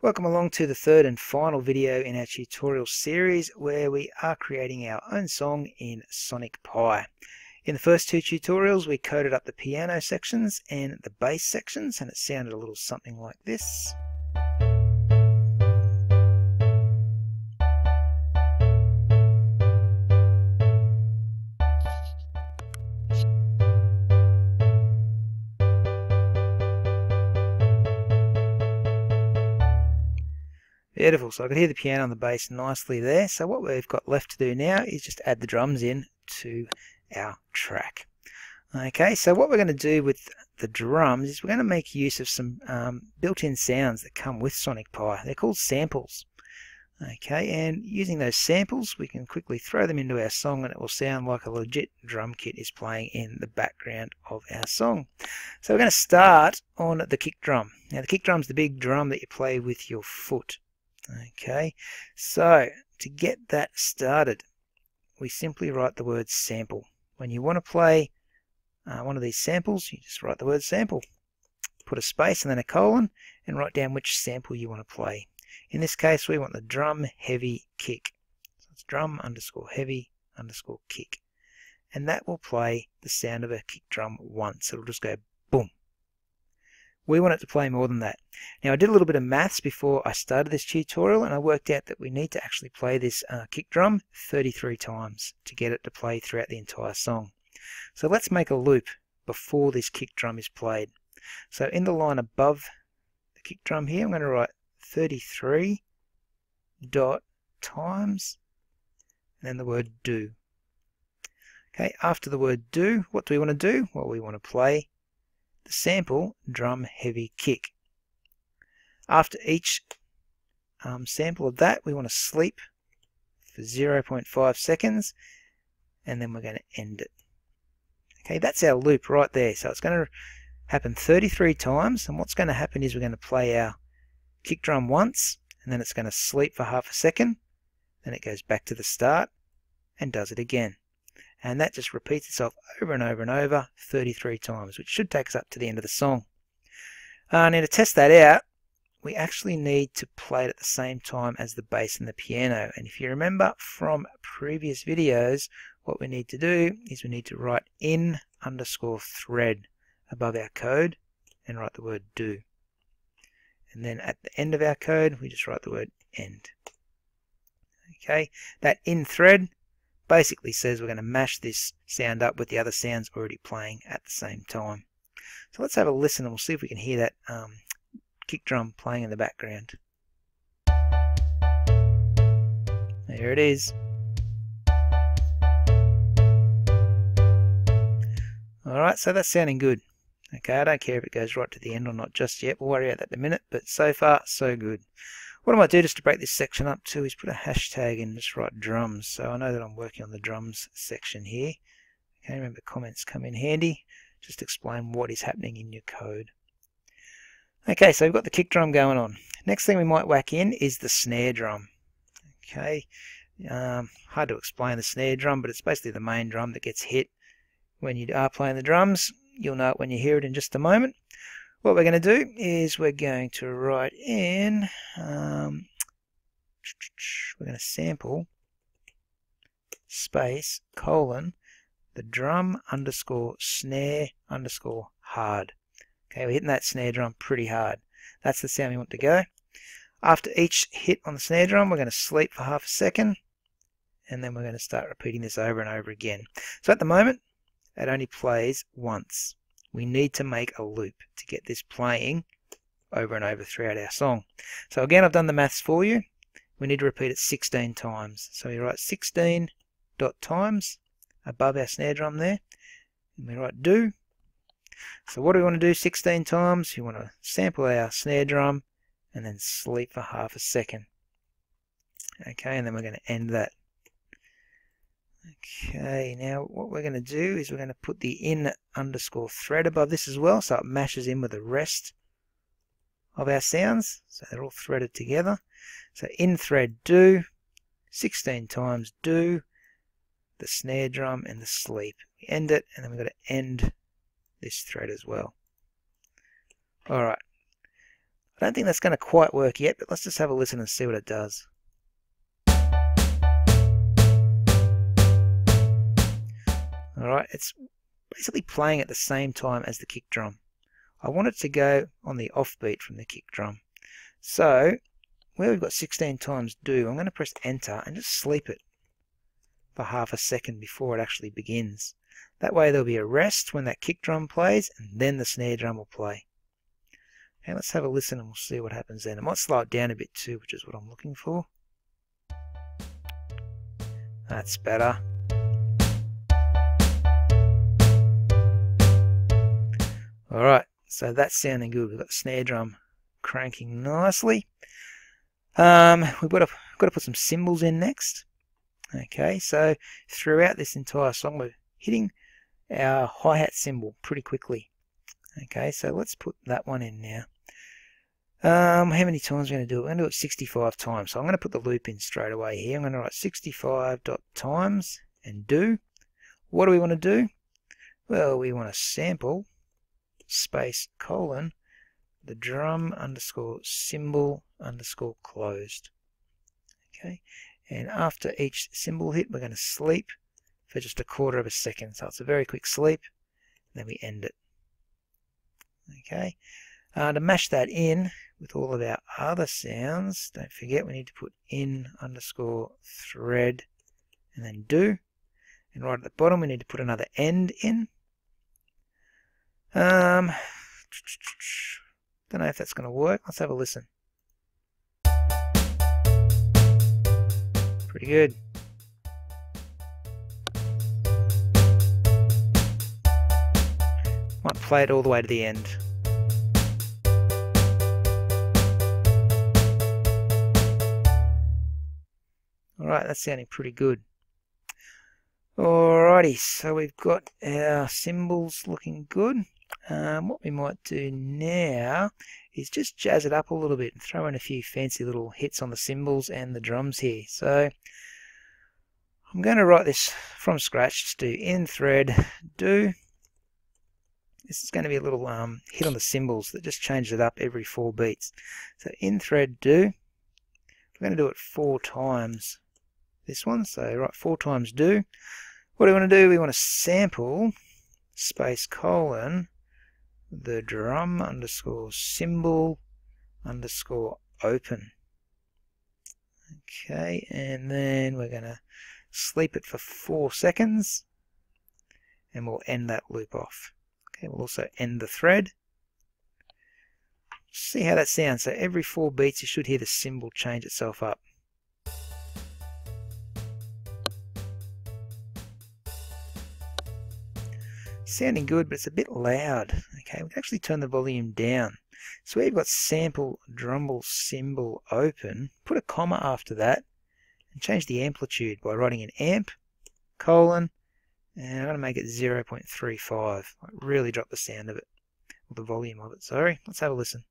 Welcome along to the third and final video in our tutorial series where we are creating our own song in Sonic Pi. In the first two tutorials we coded up the piano sections and the bass sections and it sounded a little something like this. Beautiful, so I can hear the piano and the bass nicely there. So what we've got left to do now is just add the drums in to our track. Okay, so what we're going to do with the drums is we're going to make use of some um, built-in sounds that come with Sonic Pi. They're called samples. Okay, and using those samples, we can quickly throw them into our song and it will sound like a legit drum kit is playing in the background of our song. So we're going to start on the kick drum. Now the kick drum is the big drum that you play with your foot. Okay, so to get that started, we simply write the word sample. When you want to play uh, one of these samples, you just write the word sample. Put a space and then a colon and write down which sample you want to play. In this case, we want the drum heavy kick. So it's drum underscore heavy underscore kick. And that will play the sound of a kick drum once. It'll just go. We want it to play more than that. Now I did a little bit of maths before I started this tutorial and I worked out that we need to actually play this uh, kick drum 33 times to get it to play throughout the entire song. So let's make a loop before this kick drum is played. So in the line above the kick drum here I'm going to write 33 dot times and then the word do. Okay, after the word do, what do we want to do? Well, we want to play the sample drum heavy kick. After each um, sample of that, we want to sleep for 0.5 seconds and then we're going to end it. Okay, that's our loop right there. So it's going to happen 33 times and what's going to happen is we're going to play our kick drum once and then it's going to sleep for half a second then it goes back to the start and does it again and that just repeats itself over and over and over 33 times, which should take us up to the end of the song. Uh, now to test that out, we actually need to play it at the same time as the bass and the piano. And if you remember from previous videos, what we need to do is we need to write in underscore thread above our code and write the word do. And then at the end of our code, we just write the word end. Okay, that in thread basically says we're going to mash this sound up with the other sounds already playing at the same time. So let's have a listen and we'll see if we can hear that um, kick drum playing in the background. There it is. Alright, so that's sounding good. Okay, I don't care if it goes right to the end or not just yet. We'll worry about that in a minute, but so far, so good. What I might do just to break this section up too is put a hashtag in just write drums. So I know that I'm working on the drums section here. Okay, remember comments come in handy. Just explain what is happening in your code. Okay, so we've got the kick drum going on. Next thing we might whack in is the snare drum. Okay, um, hard to explain the snare drum, but it's basically the main drum that gets hit when you are playing the drums. You'll know it when you hear it in just a moment. What we're going to do is we're going to write in, um, we're going to sample space colon the drum underscore snare underscore hard. Okay, we're hitting that snare drum pretty hard. That's the sound we want to go. After each hit on the snare drum, we're going to sleep for half a second, and then we're going to start repeating this over and over again. So at the moment, it only plays once we need to make a loop to get this playing over and over throughout our song. So again, I've done the maths for you. We need to repeat it 16 times. So we write 16 dot times above our snare drum there. And we write do. So what do we want to do 16 times? You want to sample our snare drum and then sleep for half a second. Okay, and then we're going to end that. Okay, now what we're going to do is we're going to put the in underscore thread above this as well, so it mashes in with the rest of our sounds, so they're all threaded together. So in thread do, 16 times do, the snare drum and the sleep. We end it, and then we've got to end this thread as well. Alright, I don't think that's going to quite work yet, but let's just have a listen and see what it does. Alright, it's basically playing at the same time as the kick drum. I want it to go on the offbeat from the kick drum. So, where we've got 16 times do, I'm going to press enter and just sleep it for half a second before it actually begins. That way there'll be a rest when that kick drum plays and then the snare drum will play. Okay, let's have a listen and we'll see what happens then. I might slow it down a bit too, which is what I'm looking for. That's better. Alright, so that's sounding good. We've got the snare drum cranking nicely. Um, we've got to, got to put some cymbals in next. Okay, so throughout this entire song, we're hitting our hi-hat cymbal pretty quickly. Okay, so let's put that one in now. Um, how many times are we going to do it? We're going to do it 65 times. So I'm going to put the loop in straight away here. I'm going to write 65 dot times and do. What do we want to do? Well, we want to sample space colon the drum underscore cymbal underscore closed. Okay, and after each cymbal hit, we're going to sleep for just a quarter of a second. So it's a very quick sleep, then we end it. Okay, uh, to mash that in with all of our other sounds, don't forget we need to put in underscore thread and then do. And right at the bottom, we need to put another end in. Um, don't know if that's going to work. Let's have a listen. Pretty good. Might play it all the way to the end. Alright, that's sounding pretty good. Alrighty, so we've got our cymbals looking good. Um, what we might do now is just jazz it up a little bit and throw in a few fancy little hits on the cymbals and the drums here. So I'm going to write this from scratch. Just do in thread do. This is going to be a little um, hit on the cymbals that just changes it up every four beats. So in thread do. We're going to do it four times. This one, so right, four times do. What do we want to do? We want to sample space colon the drum underscore cymbal underscore open. Okay, and then we're going to sleep it for four seconds and we'll end that loop off. Okay, we'll also end the thread. See how that sounds. So every four beats you should hear the cymbal change itself up. Sounding good, but it's a bit loud. Okay, we can actually turn the volume down. So we've got sample drumble cymbal open. Put a comma after that and change the amplitude by writing an amp colon and I'm going to make it 0.35. I really drop the sound of it, or the volume of it, sorry. Let's have a listen.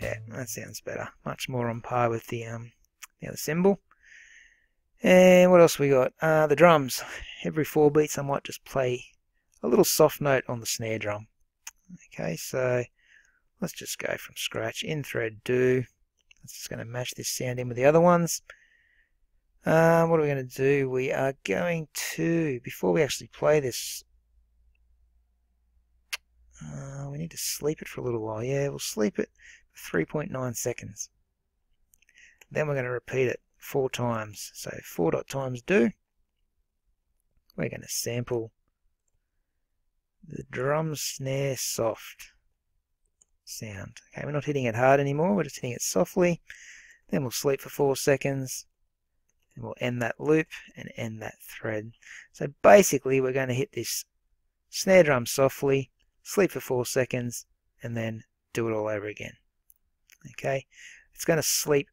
Yeah, that sounds better. Much more on par with the um, the other cymbal. And what else we got? Uh, the drums. Every four beats I might just play a little soft note on the snare drum. Okay, so let's just go from scratch. In thread do. That's just going to match this sound in with the other ones. Um, what are we going to do? We are going to, before we actually play this, uh, we need to sleep it for a little while. Yeah, we'll sleep it for 3.9 seconds. Then we're going to repeat it four times. So 4 dot times do. We're going to sample the drum snare soft sound. Okay, we're not hitting it hard anymore, we're just hitting it softly. Then we'll sleep for four seconds. And we'll end that loop and end that thread. So basically we're going to hit this snare drum softly, sleep for four seconds, and then do it all over again. Okay, it's going to sleep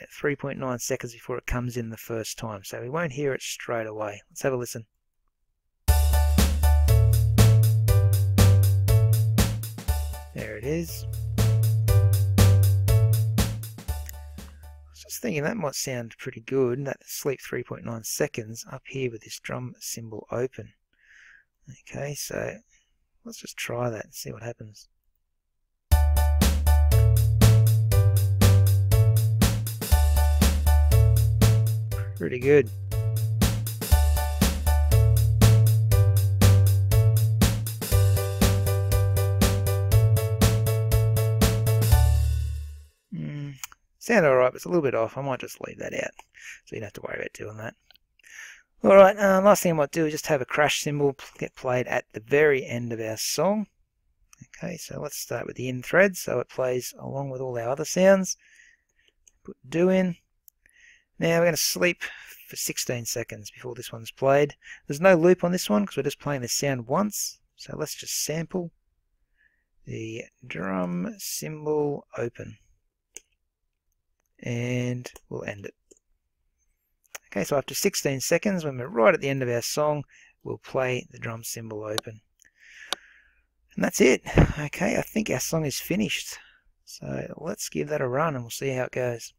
at 3.9 seconds before it comes in the first time. So we won't hear it straight away. Let's have a listen. There it is. I was just thinking that might sound pretty good, that sleep 3.9 seconds up here with this drum cymbal open. Okay, so let's just try that and see what happens. Pretty good. Mm, sound alright, but it's a little bit off. I might just leave that out, so you don't have to worry about doing that. Alright, uh, last thing I might do is just have a crash cymbal get played at the very end of our song. Okay, so let's start with the in thread, so it plays along with all our other sounds. Put do in. Now we're going to sleep for 16 seconds before this one's played. There's no loop on this one because we're just playing the sound once. So let's just sample the drum cymbal open. And we'll end it. Okay, so after 16 seconds, when we're right at the end of our song, we'll play the drum cymbal open. And that's it. Okay, I think our song is finished. So let's give that a run and we'll see how it goes.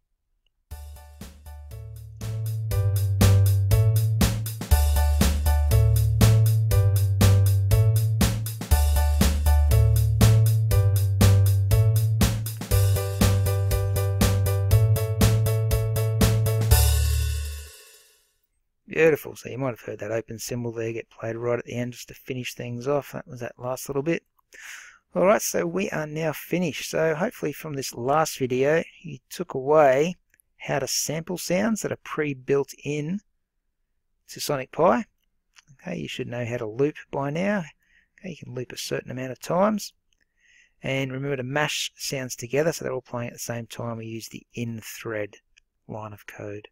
Beautiful. So you might have heard that open cymbal there get played right at the end just to finish things off. That was that last little bit. Alright, so we are now finished. So hopefully from this last video you took away how to sample sounds that are pre-built in to Sonic Pi. Okay, you should know how to loop by now. Okay, you can loop a certain amount of times. And remember to mash sounds together so they're all playing at the same time. We use the in thread line of code.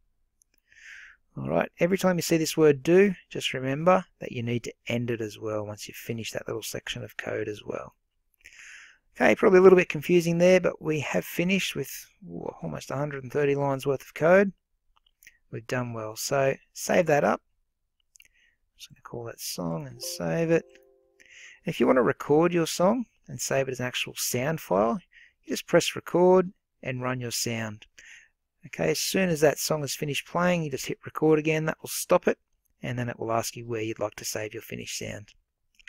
Alright, every time you see this word do, just remember that you need to end it as well once you've finished that little section of code as well. Okay, probably a little bit confusing there, but we have finished with almost 130 lines worth of code. We've done well. So save that up. I'm just going to call that song and save it. If you want to record your song and save it as an actual sound file, you just press record and run your sound. Okay, as soon as that song is finished playing, you just hit record again. That will stop it, and then it will ask you where you'd like to save your finished sound.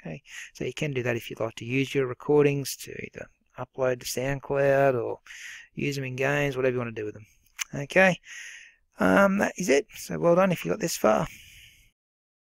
Okay, so you can do that if you'd like to use your recordings to either upload to SoundCloud or use them in games, whatever you want to do with them. Okay, um, that is it. So well done if you got this far.